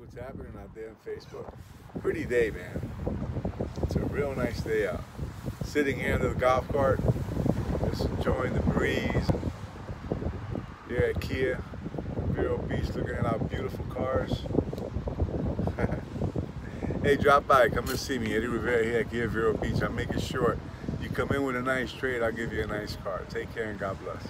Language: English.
what's happening out there on Facebook. Pretty day, man. It's a real nice day out. Sitting here under the golf cart, just enjoying the breeze. Here at Kia, Vero Beach, looking at our beautiful cars. hey, drop by, come and see me, Eddie Rivera here at Kia Vero Beach. I'm making sure. You come in with a nice trade, I'll give you a nice car. Take care and God bless.